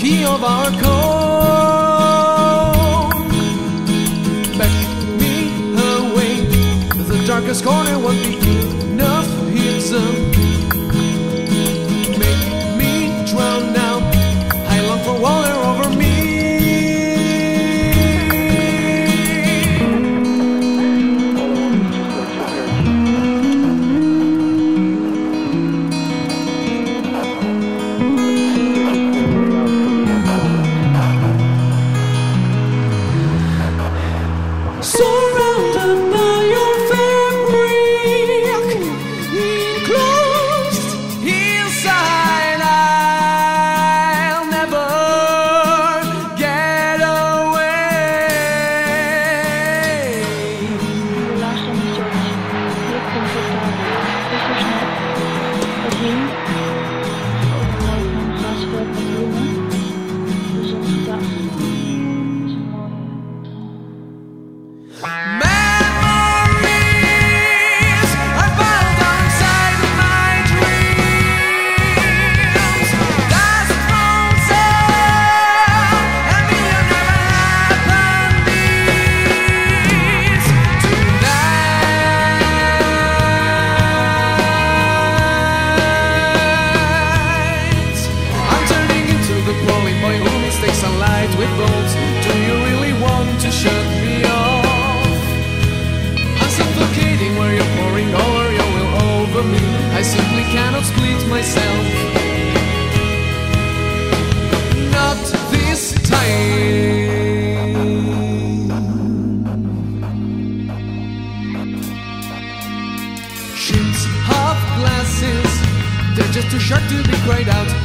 key of our code. My own mistakes and light with bolts. Do you really want to shut me off? I'm suffocating where you're pouring all your will over me. I simply cannot split myself. Not this time. Ships have glasses They're just too short to be cried out.